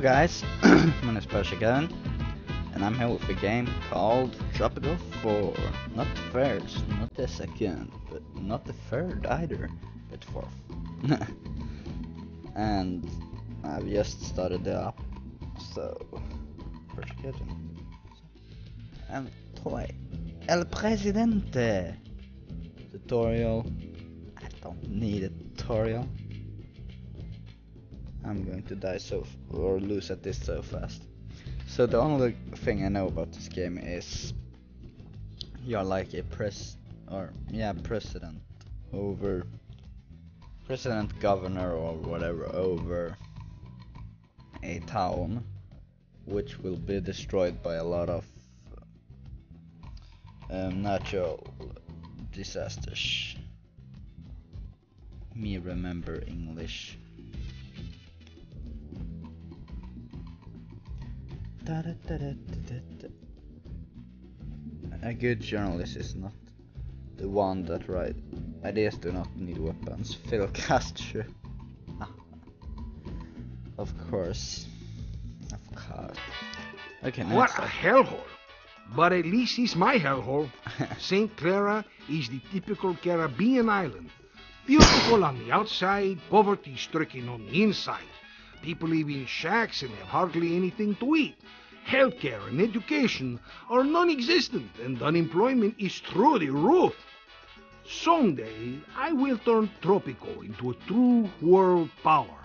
Guys, my name is Pershigan, and I'm here with a game called Tropico 4. Not the first, not the second, but not the third either, but fourth. and I've just started the app, so Pershigan. And play El Presidente tutorial. I don't need a tutorial. I'm going to die so f or lose at this so fast. So the only thing I know about this game is you're like a pres or yeah president over president governor or whatever over a town which will be destroyed by a lot of um, natural disasters. Me remember English. A good journalist is not the one that writes ideas do not need weapons. Fidel Castro. Ah. of course. Of course. Okay, What a hellhole. But at least it's my hellhole. St. Clara is the typical Caribbean island. Beautiful on the outside, poverty stricken on the inside. People live in shacks and have hardly anything to eat. Healthcare and education are non existent, and unemployment is through the roof. Someday, I will turn Tropico into a true world power.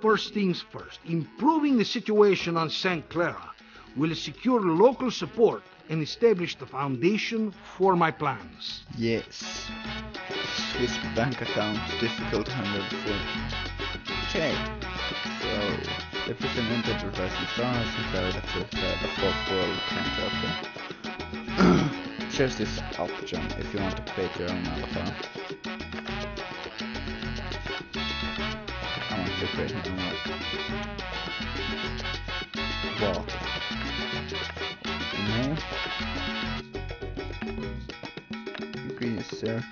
First things first, improving the situation on St. Clara will secure local support and establish the foundation for my plans. Yes. Swiss bank account is difficult 104. Okay. So, if it's an enterprise in France, it's very difficult to have a fourth world country. Choose this option if you want to create your own avatar. I want to create my own. What? No? Green sir.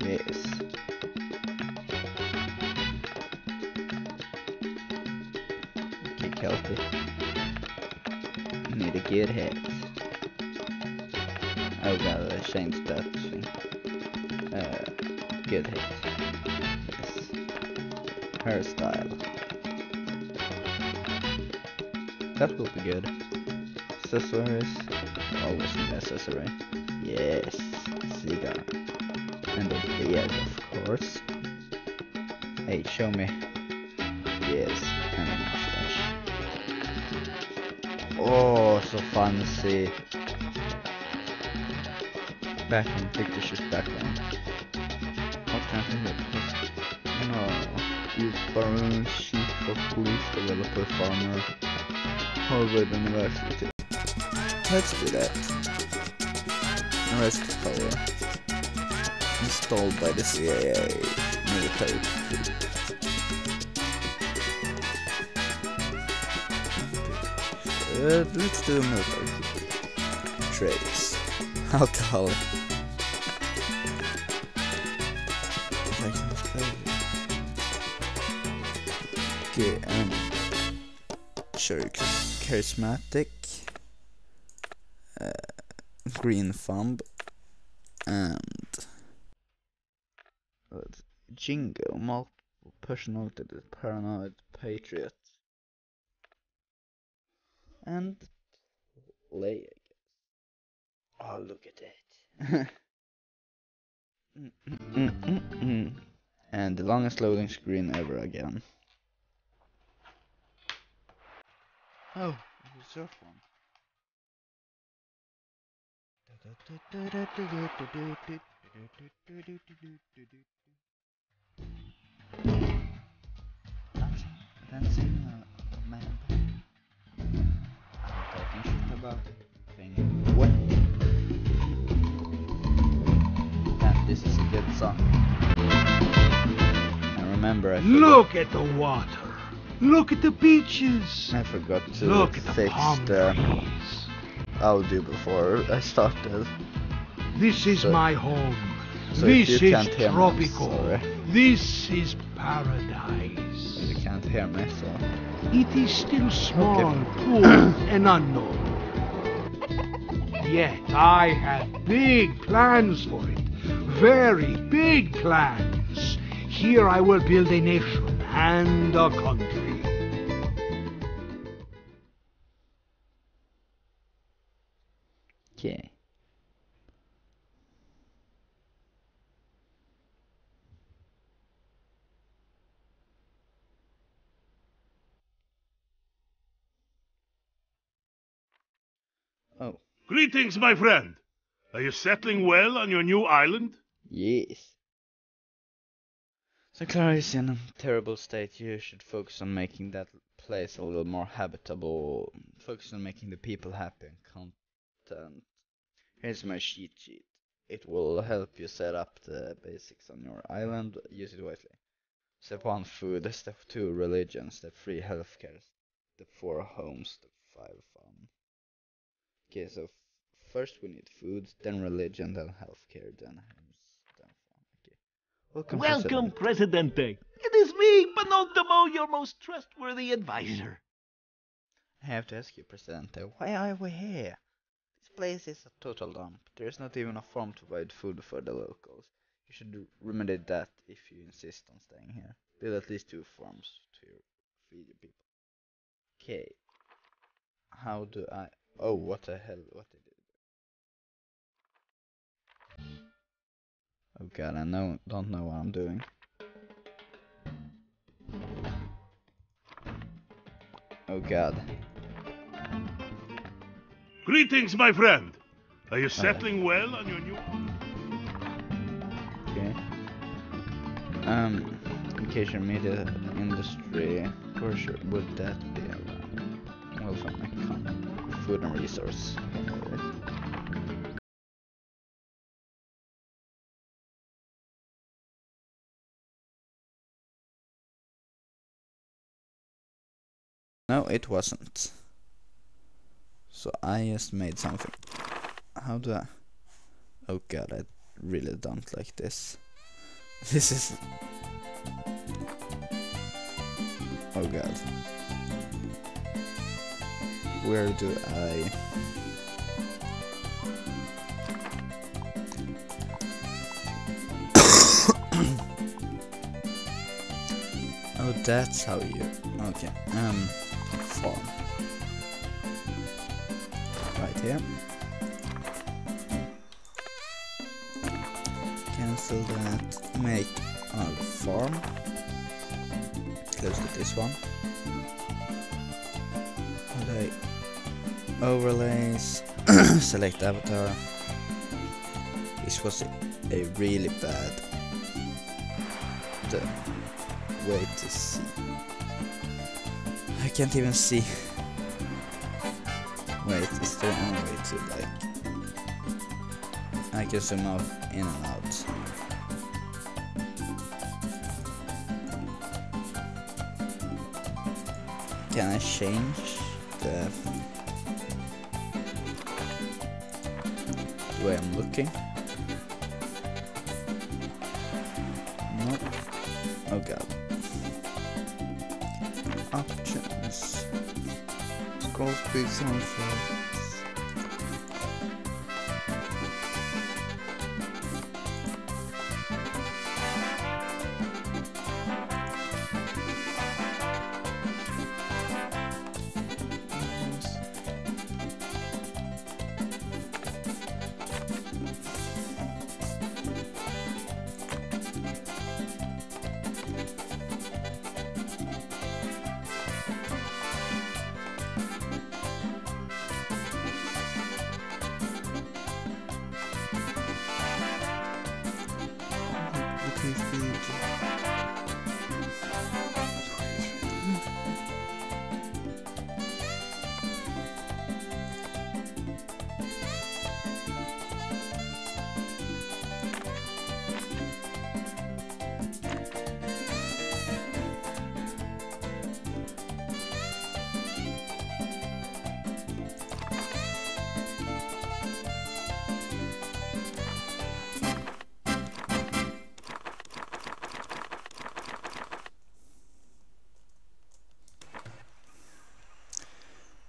Yes. Healthy. Need a good head. Oh god, I changed that thing. Uh, good head. Yes. Hairstyle. That will be good. Accessories. Always necessary. Yes. Cigar. And the beard, of course. Hey, show me. Yes. And. Oh, so fancy. Background, picture shift background. What kind of thing No. Use baron, chief of police, developer, farmer, Harvard University. Let's do that. Arrest power. Installed by the CIA military. Uh, let's do military. Trace. Alcohol. Okay, um, sure, charismatic, uh, green thumb, and Jingo, multiple personality, paranoid patriot, and Leia. I guess. Oh, look at that! Mm, mm, mm, mm. and the longest loading screen ever again. Oh, it's your phone. Dancing, dancing, uh, man. Talking shit about. What? Damn, this is a good song. I remember I Look at the water. Look at the beaches. I forgot to Look at the fix the trees. audio before I started. This is So- my home. So this is me, tropical. sorry. This is paradise. You can't hear me, so It is still small, poor, and unknown. Yet I have big plans for it. Very big plans. Here I will build a nation and a country. okay. Oh, Greetings, my friend. Are you settling well on your new island? yes. So Clara is in a terrible state. You should focus on making that place a little more habitable. Focus on making the people happy and content. Here's my cheat sheet. It will help you set up the basics on your island. Use it wisely. Step 1 food. Step 2 religion. Step 3 healthcare. Step 4 homes. Step 5 fun. Okay, so first we need food, then religion, then healthcare, then homes, then. Okay. Welcome, Welcome, President. Presidente. It is me, Penultimo, your most trustworthy advisor. I have to ask you, Presidente, why are we here? This place is a total dump. There is not even a farm to provide food for the locals. You should remedy that if you insist on staying here. Build at least two farms to feed your people. Okay. How do I... Oh, what the hell? What Oh god, I know, don't know what I'm doing. Oh god. Greetings, my friend. Are you settling well on your new... Okay. Um, education media industry, for sure, would that be around? Welfare and econ, food and resource. No, it wasn't. So I just made something. How do I? Oh god, I really don't like this. This is. Oh god. Where do I. oh, that's how you. Okay. Um. Farm. Right here. cancel that, make another farm, close to this one, Overlay, overlays, select avatar, this was a really bad. Way to can't even see, wait, is there any way to like, I can zoom out in and out. Can I change the way I'm looking? Oh god. Scroll speed sound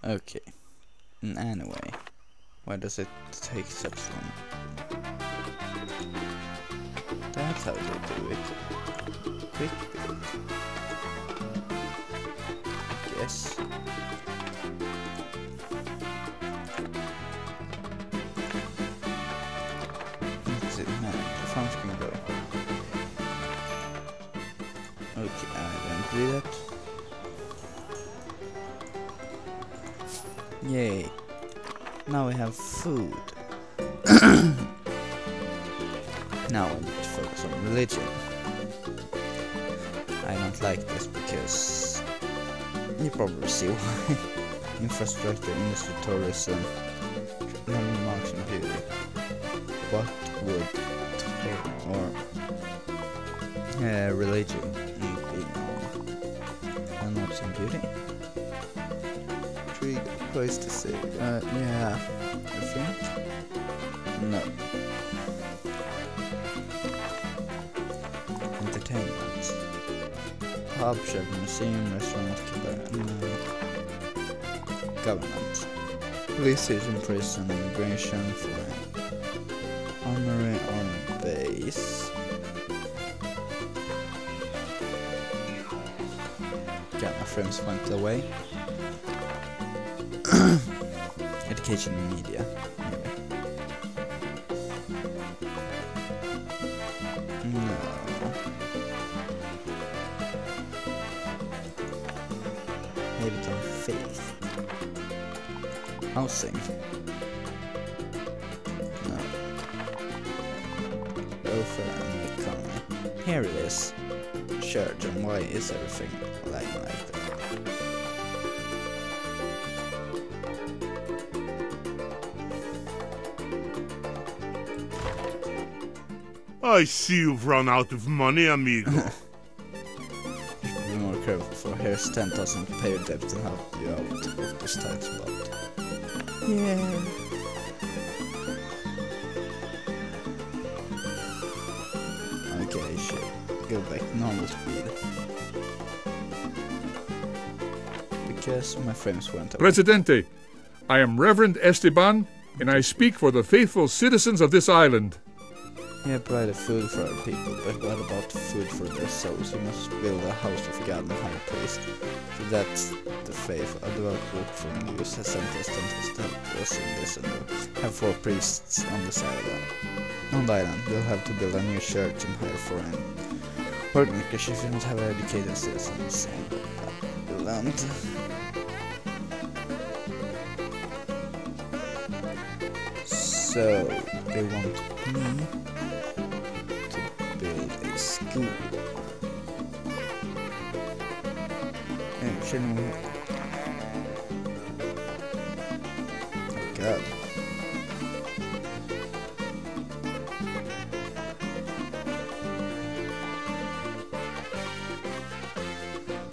Okay. Mm, Anyway, why does it take such long? That's how they do it. Quick build. Yes. Yay. Now we have food. now I need to focus on religion. I don't like this because you probably see why. Infrastructure, industry, tourism, landmarks and beauty. What would or uh, religion be now? Landmarks and beauty? Place to say. Uh, yeah. I think. No. Entertainment. Pub, shop, museum, restaurant. No. Government. Police station, prison, immigration, foreign. Armory, army base. Get my friends went away. Education and media. No. Maybe on faith. Housing. No. Welfare and economy. Here it is. Church and why is everything like that? I see you've run out of money, amigo. Be more careful for here's 10,000 pay your debt to help you out with this tax about. Yeah. Okay, shit. Go back normal speed. Because my friends went away. Presidente, I am Reverend Esteban, and I speak for the faithful citizens of this island. We have provided food for our people, but what about food for their souls? We must build a house of God and high place. So that's the faith. A devout group from the US has sent us has helped us in this and have four priests on this island. On the island, we'll have to build a new church and hire foreign workmakers if you don't have educated citizens on the land. So, they want me to a school. Känner hon... Oh god.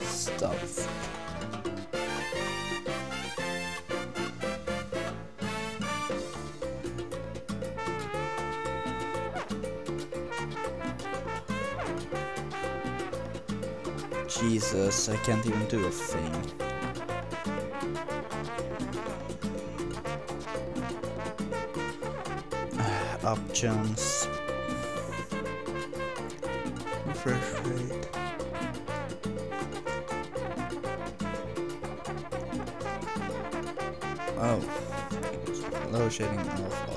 Stuff. Jesus, I can't even do a thing. Options. Refresh rate. Oh. Low shading off,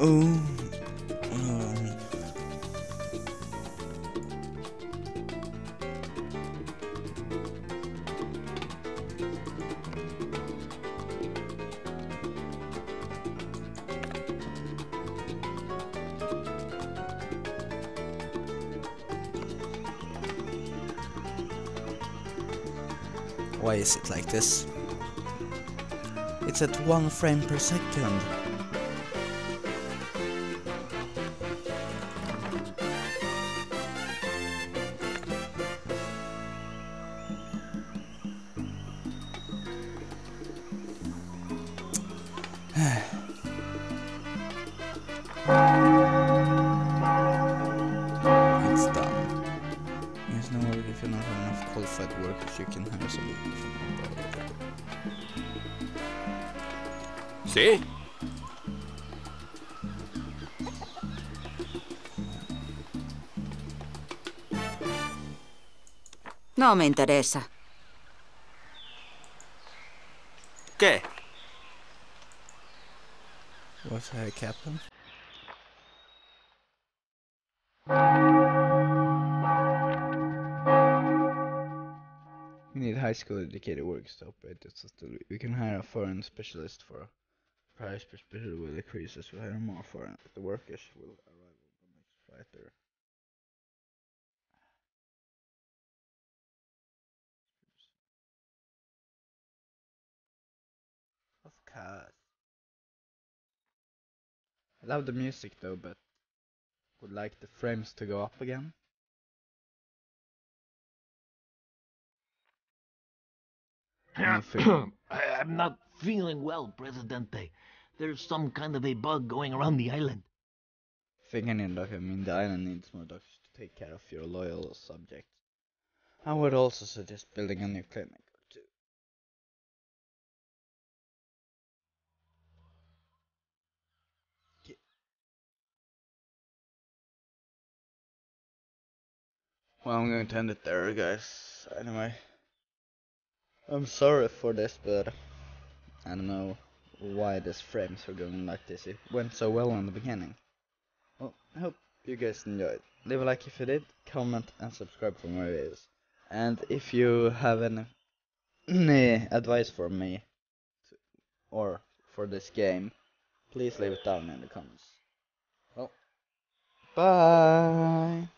Oh. Why is it like this? It's at one frame per second. if you don't have enough qualified workers, you can have some. See? No me interesa. ¿Qué? What's the uh, heck happened? High school educated workers to operate this system. We can hire a foreign specialist for a price per specialist will increase as we hire more foreign. The workers will arrive on the next flight there. Of course. I love the music though, but would like the frames to go up again. I'm not feeling well, Presidente. There's some kind of a bug going around the island. Thinking in doc, I mean the island needs more doctors to take care of your loyal subjects. I would also suggest building a new clinic or two. Ki- Well, I'm going to end it there, guys. Anyway, I'm sorry for this, but I don't know why these frames are going like this. It went so well in the beginning. Well, I hope you guys enjoyed. Leave a like if you did, comment and subscribe for more videos. And if you have any, any advice for me to, or for this game, please leave it down in the comments. Well, bye!